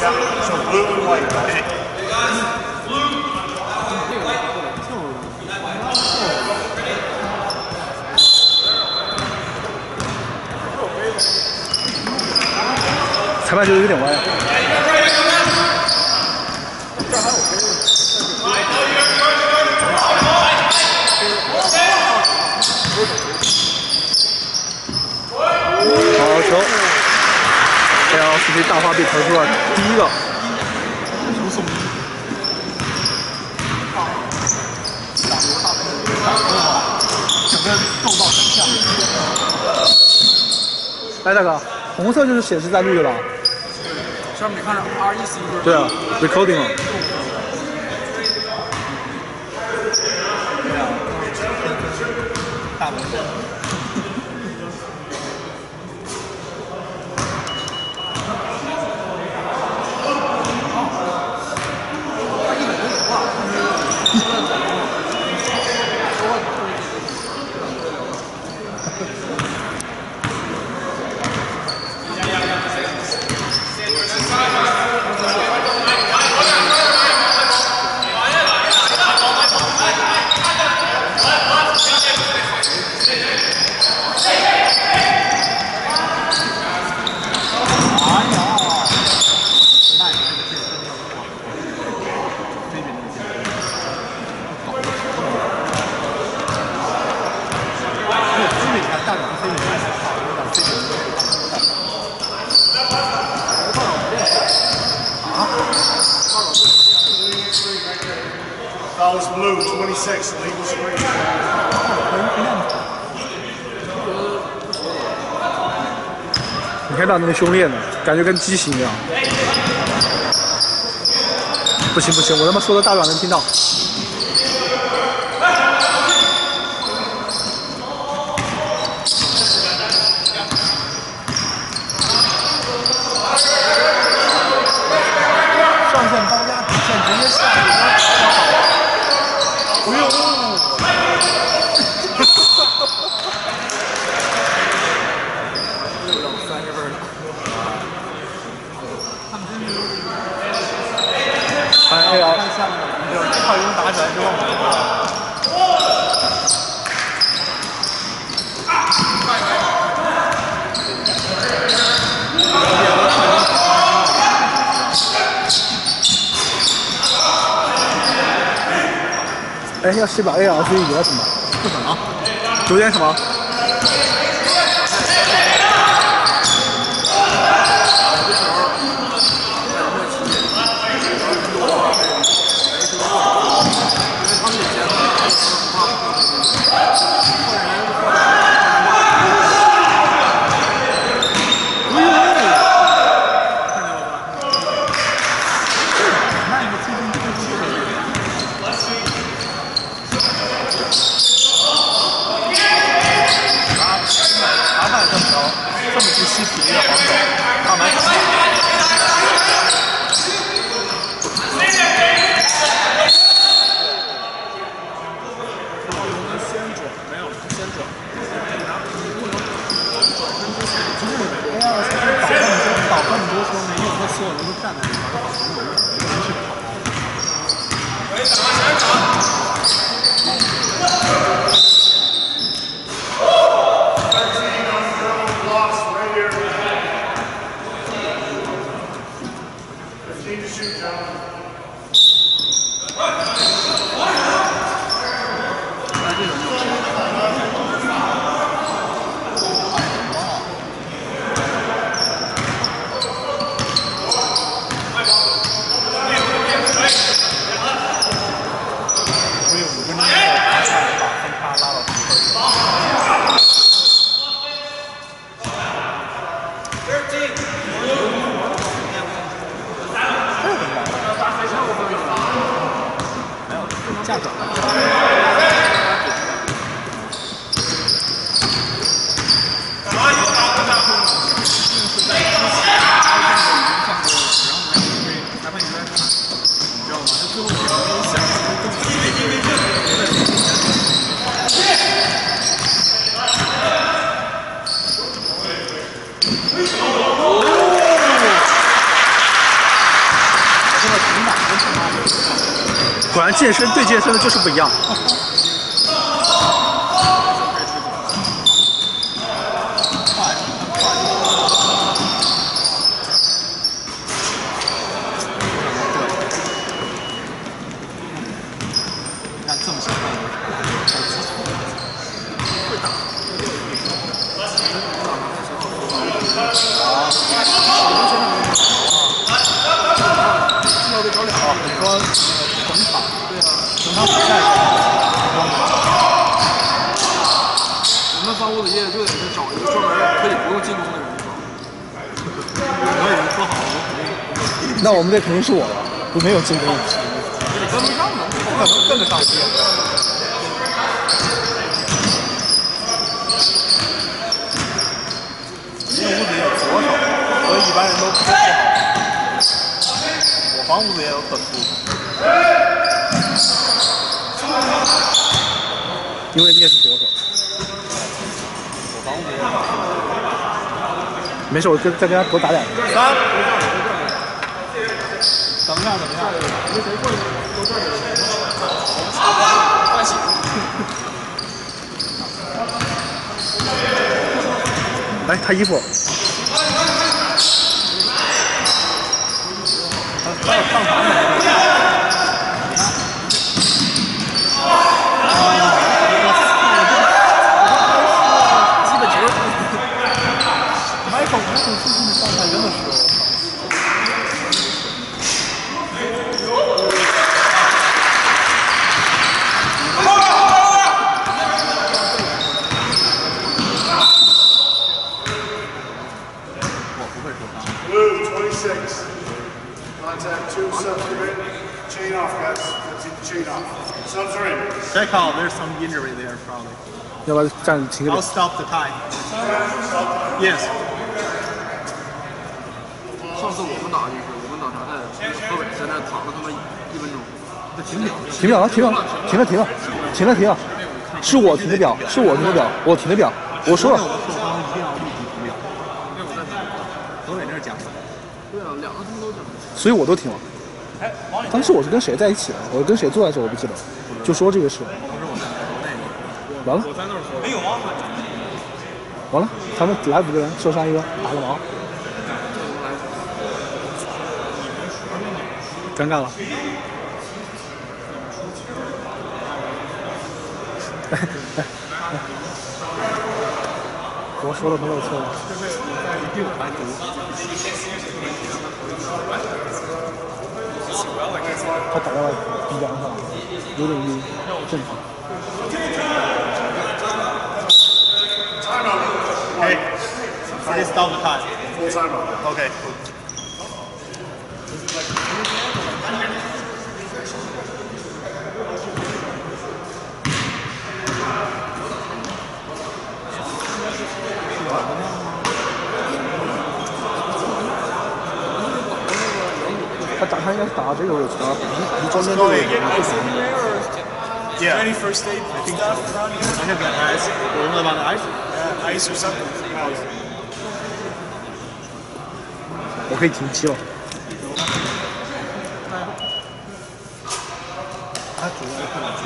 Yeah, so blue and white. Okay. 裁判觉得大花臂投出了第一个。整个。哎，大哥，红色就是显示在录的吧？上面你看着 REC 对啊，recording 了。大门。你看到那个胸链的，感觉跟畸形一样。不行不行，我他妈说的大壮能听到。上线包夹底线直接下去，不用。三十分了。哎呀，看下面的，就是快攻打起来之后，要是把 AR 追赢了怎么？不可能。九点什么？那我们这肯定是我了，我没有进攻。你跟不上呢。不可能跟得上别人。因为屋子也有左手，所以一般人都不好。我房屋子也有特殊，因为你也是左手。我房屋子也有。没事，我跟再跟他多打两个。三，等一下，等一下，来，他衣服。他有上场的。基本球。Michael，Michael 最近的状态真的是，我不会说他。Blue 26. Contact two subs are in. Chain off, guys. Let's get the chain off. Subs are in. Check out, there's some injury there probably. 要不要站停个 I'll 表？stop the time. Yes. 上次我们打就是我们打啥赛，河北在那躺了他妈一分钟。停表。停表了，停表了，停了，停了，停了，停了。是我停的表，是我停的表，我停的表。我说了，有的受伤一定要立即停表。河北那是假的。对啊，两个他们都讲。所以我都停了。当时我是跟谁在一起的？我跟谁坐在这？我不记得了。就说这个事。完了。没有啊。完了，他们来五个人，受伤一个，打个毛。尴尬了。我说的没有错。他打到了鼻梁上，有点晕，正常。Hey, already stop the time. Full time out. Okay. 他打他应该是打这个位置啊，不是中间这个位置。Yeah. Any first aid stuff around here? I have got ice. You know about the ice? Uh, ice or something? 我可以停机了。他主要是看到球。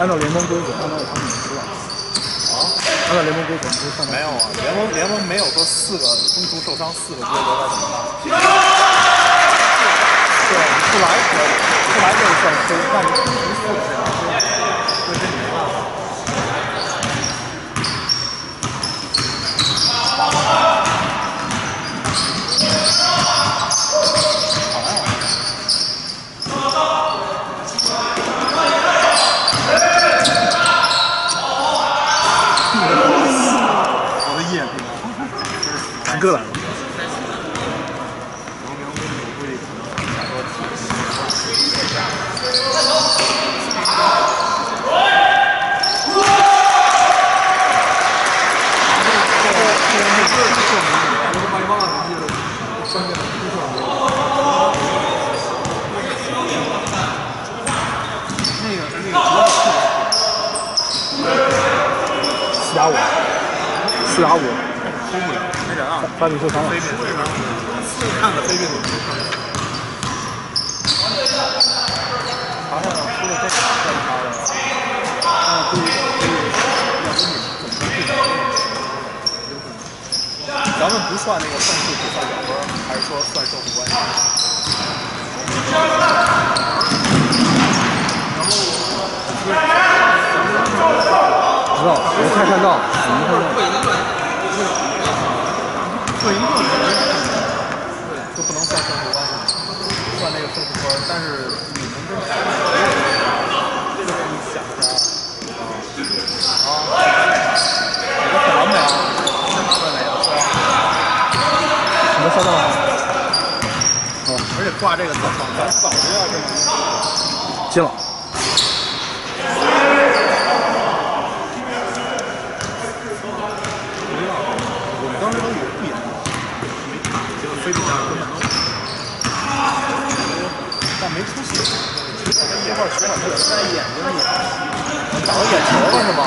按照联盟规则，按照他们说的。啊？按照联盟规则，你可以上没有啊，联盟联盟没有说四受伤四个规则该怎么办？对，你不来可以，不来就是算输，那你中途四个哥来了！加！四打五，四打五。没人啊，发比受伤了。看个飞运动。好像出了这个算他的，那对于对于要不你怎么去找咱们不算那个胜负，只算两分，还是说算胜负关系？不知道，没太看到，没看到。对赢对就不能算胜负关系，算那个胜负分。但是你们跟台湾这个你想一下啊，啊，哪个很完美啊？这方面哪个说？什么刷到了？而且挂这个特爽，咱早就要这么。进了。我们当时都以为不赢，结果菲律宾根本都，但没出血，这块儿血管就在眼睛里，打到眼球了是吗？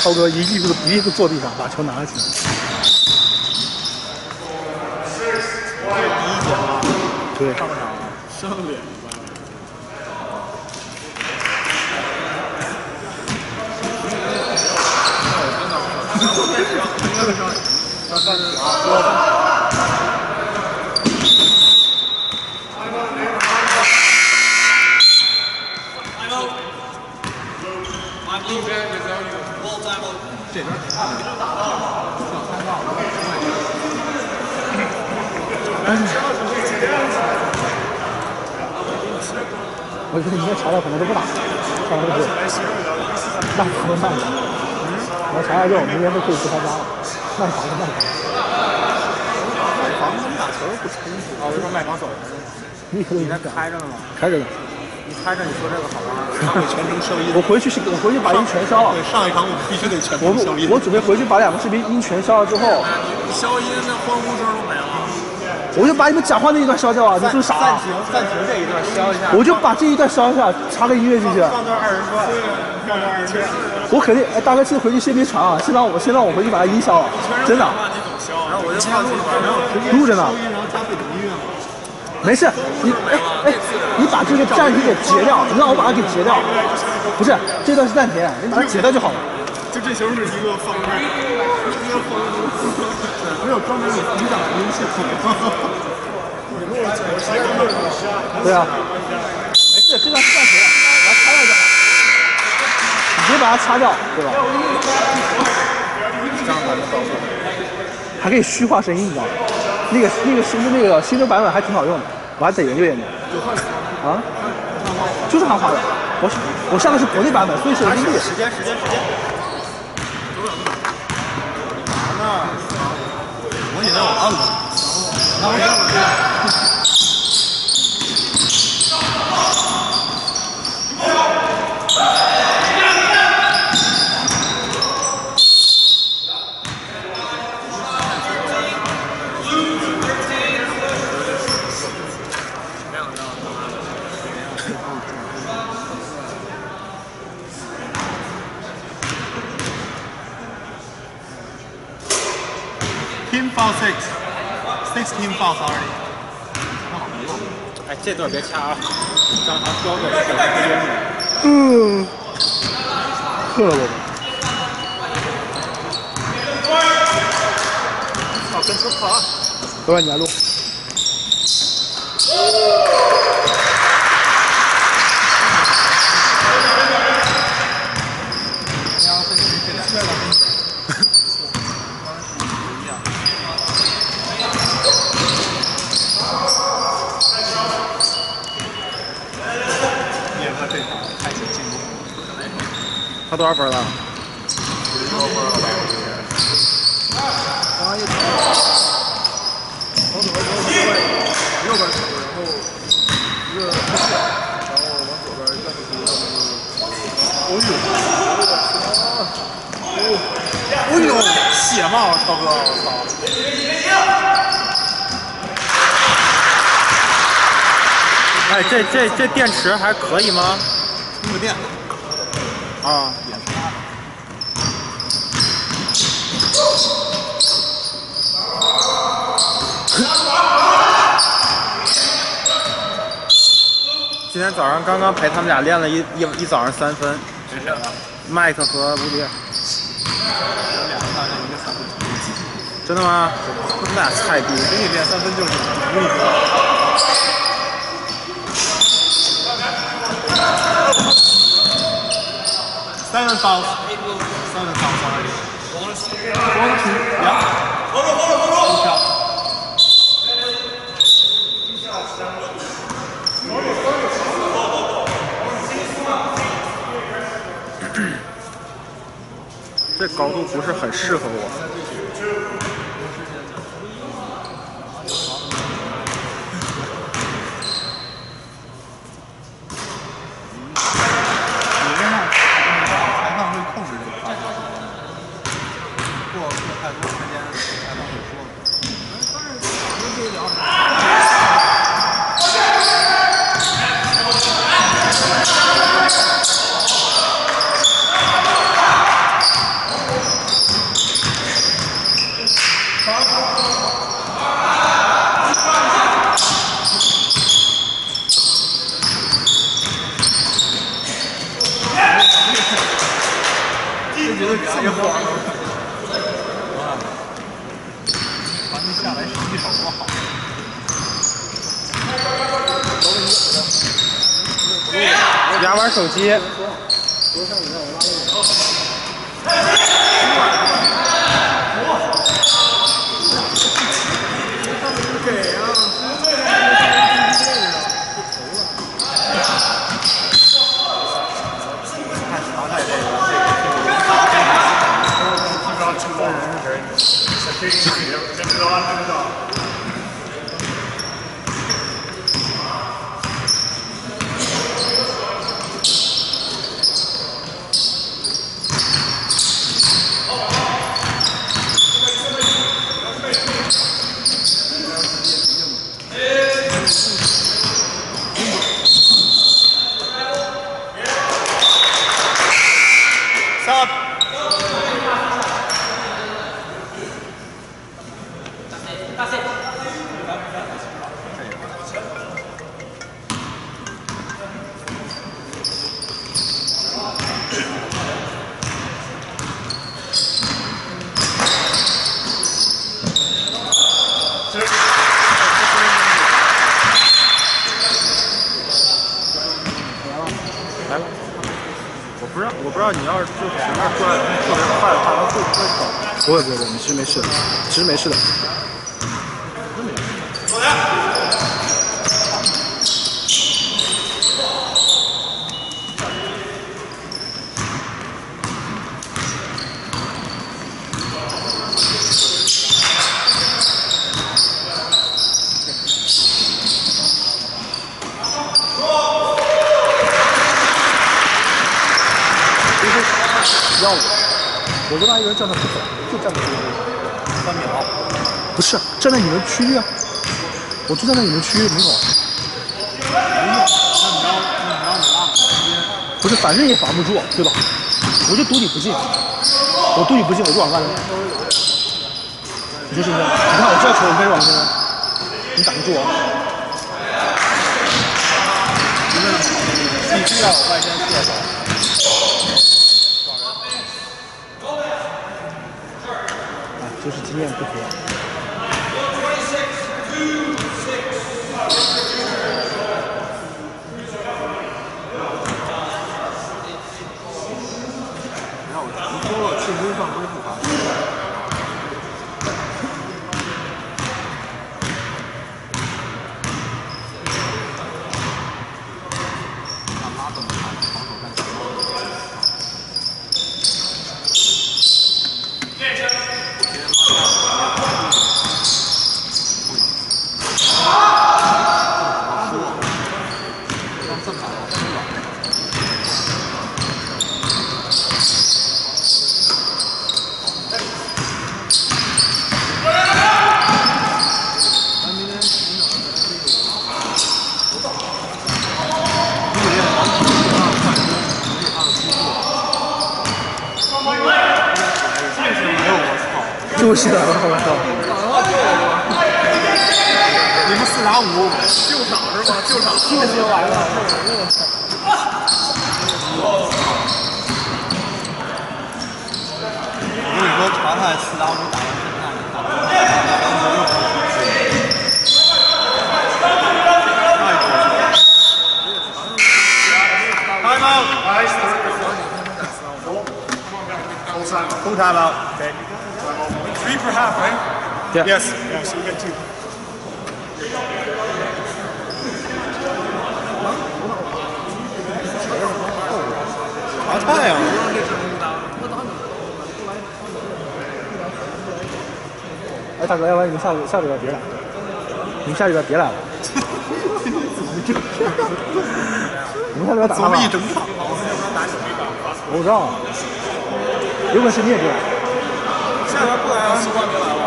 超哥一屁股一屁股坐地上，把球拿了起来。第一节吧，我觉得你这查到可能都不打，上回是那可能慢点。我查下之后，明天就可以去他家了。慢房子慢房，卖房怎么打球不成熟？哦，就说卖房走了。你可以你那开着呢吗？开着呢。你猜着，你说这个好吗？他会全程消音。我回去是，我回去把音全消了。对，上一场我们必须得全我程消音。我准备回去把两个视频音全消了之后，消音，那欢呼声都没了。我就把你们讲话那一段消掉啊！你是不是傻啊？暂停，暂停这一段消一下。我就把这一段消一下，插个音乐进去。放段二人转，放段二人转。我肯定，哎，大哥，记得回去先别传啊，先让我先让我回去把它音消了，真的，你怎么消？然后我就录着呢。消音，然后加背景音乐吗？没事，你哎哎，你把这个暂停给截掉，你让我把它给截掉。不是，这段是暂停，你把它截掉就好了。就这球是一个放开，一个放没有专门有抵挡音系统。对啊，没事，这段是暂停，把它擦掉就好。你直接把它擦掉，对吧？这样才能到手。还可以虚化声音，你知道吗？那个那个新的那个新的版本还挺好用的，我还得研究研究。啊？就是汉化的，我是我上的是国内版本，所以是有音律。时间，时间，时间。干嘛呢？我以为我按了。嗯，克了我。操，跟车跑啊！都让你来录。你也看这场开始进攻，他多少分了？右边走，然后一个然后往左边再一个，哦呦，哦呦，血帽，超哥，我操！哎，这这这电池还可以吗？充个电，啊，也是他的。今天早上刚刚陪他们俩练了一一一早上三分，谁谁了？麦克和吴迪。真的吗？他们俩菜逼。给你练三分就是无一33333，这高度不是很适合我。 네. 네, 네. 要是就前面出来特别快的话，他会不会走？不会不会不会，其实没事的，其实没事的。就是要我，我跟他一个人站在不走，就站在这个位置，三秒。不是站在你们区域啊，我就站在你们区域门口。不是，反正也防不住，对吧？我就赌你不进，我赌你不进，我就往外扔。你说是不是？你看我这球，我跟你往这扔，你挡不住我。必须要有外线射手。啊，就是经验不足。你看我你说了，进攻犯规不罚。看他怎么看，防守看前锋。像这么打老输了。就是的，我操！你们四打五，救场是吗？救场就是完了。我跟你说，淘汰四打五打完现在，打完太棒 Guys, full time. Full time out. Okay. Three per half, right? Yeah. Yes. Yeah, so we get two. 淘汰啊！哎，大哥，要不然你们下下礼拜别来，你们下礼拜别来了。你们下礼拜打他吧走了一整场。我知道，有本事你也别来。下边不来啊，习惯别来了。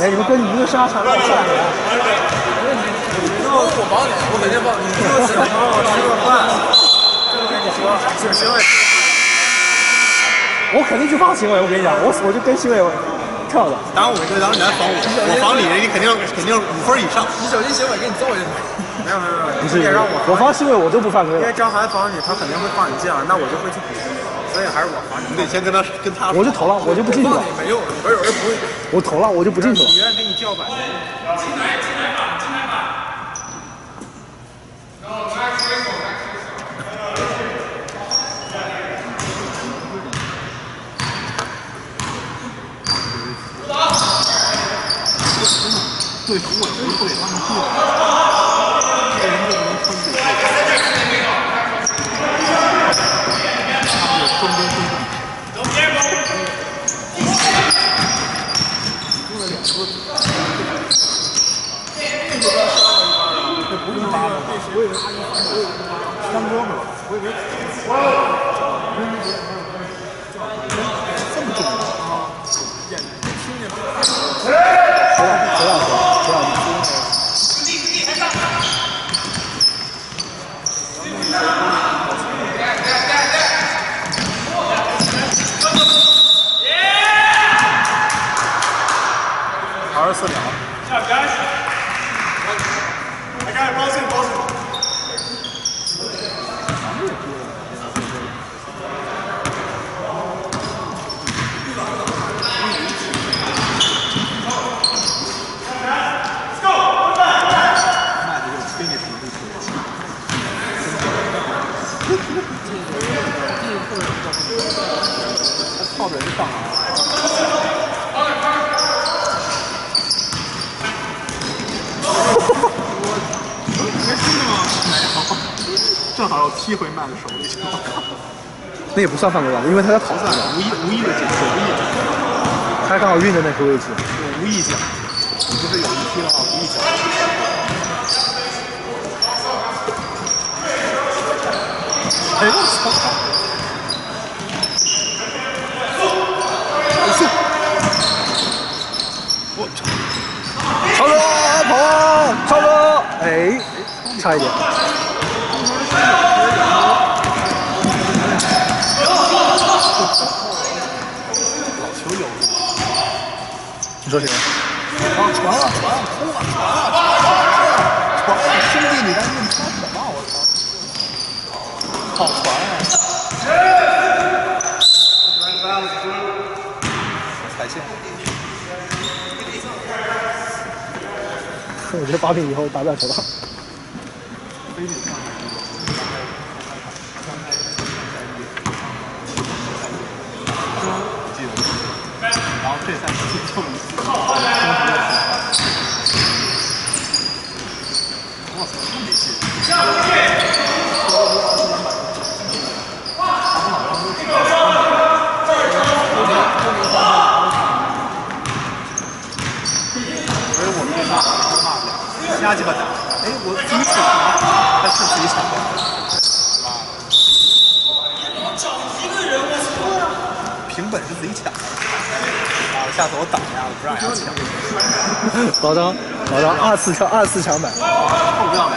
哎，你们跟你们跟沙场上下来了。我帮你，我肯定帮你。你就请朋友吃个饭，就跟你说，请行为。我肯定去放新伟，我跟你讲，我我就跟新伟跳的。当然我对当时你来防我，我防你，你肯定肯定五分以上。你小心行为给你揍下去。没有没有没有，你得让我我防新伟，我就不犯规因为，张涵防你，他肯定会放你进来，那我就会去补，所以还是我防你。你得先跟他跟他说。我就投了，我就不进去了。没用，里边有人不会。我投了，我就不进去了。你愿意给你叫板。对付我不会，他们会。这人就不能穿对付。他们有双边身份。二十四秒。Good job, guys. I got it. Balls in, balls in. 卖的就是吹那什么地方。他靠着人上来。正好我踢回麦的手里，那也不算犯规吧，因为他在跑不算无意无意的进球，无意进球，他刚好运的那个位置。无意讲，你不是有一踢的话，无意讲。哎呦我操！我操！超哥跑啊，超哥！哎，差一点。老球有你说谁？啊，传了，传了，冲了，传了，传了，传了，兄弟，你在那穿什么？我操！好传啊！踩线。我觉得八比以后打不了球了。记得，然后这赛季就一次，中途的我操，真没劲！所以我们这场都骂的，瞎鸡巴打！哎，我自己抢的，他是自己抢的。凭本事自己抢的。啊，下次我挡一下，我，不让人家抢。老张，老张二次抢二次抢板，后不要买。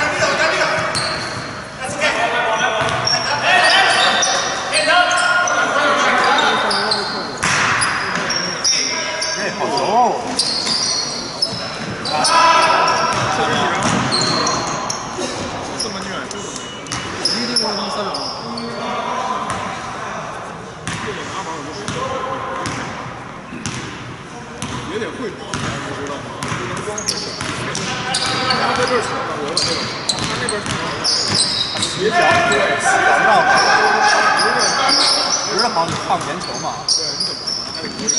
你看不连球嘛？对，你怎么还得过人？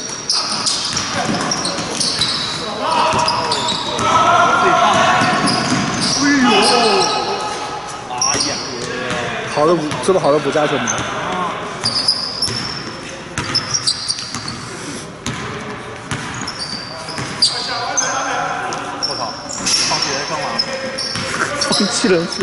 自己放。哎呦！哎呀！好的补，这么好的补加球吗？我操！放弃人生了。放弃人生。